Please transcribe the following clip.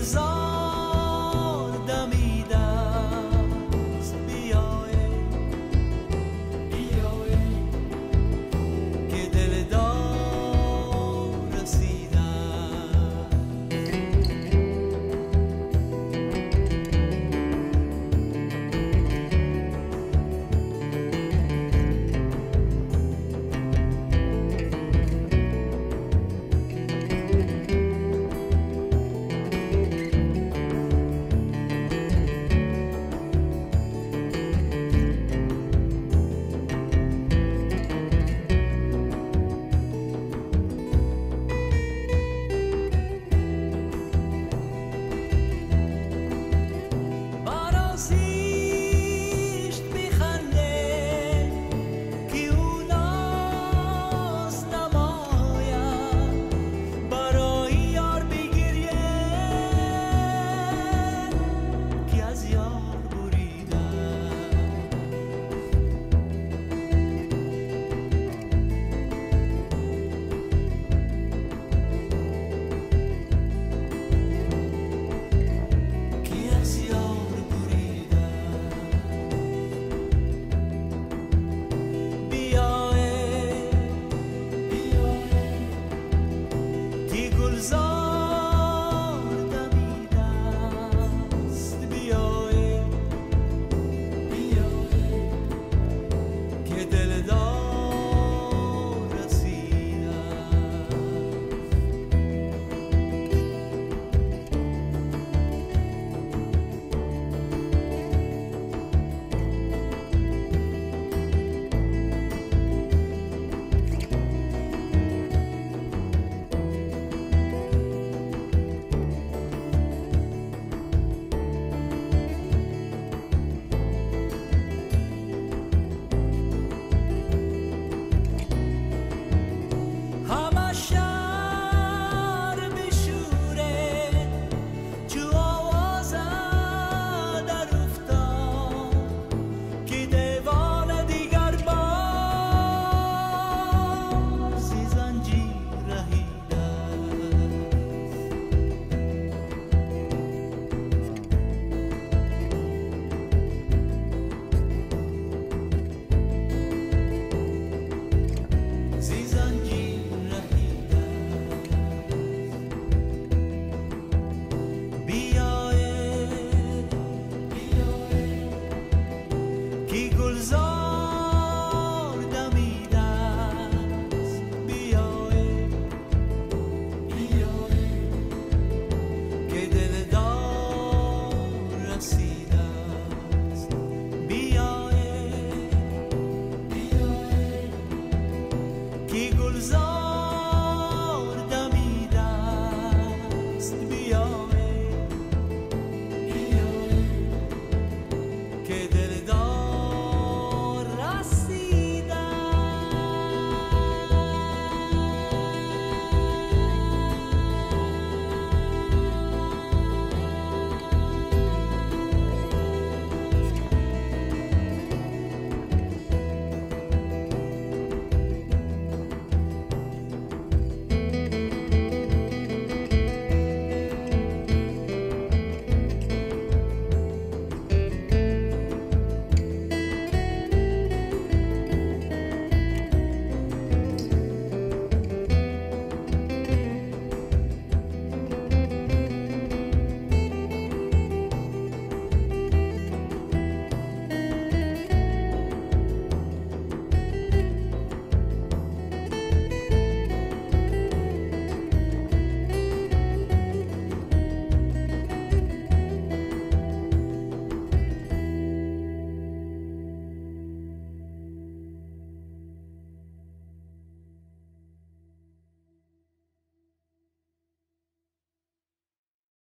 is all.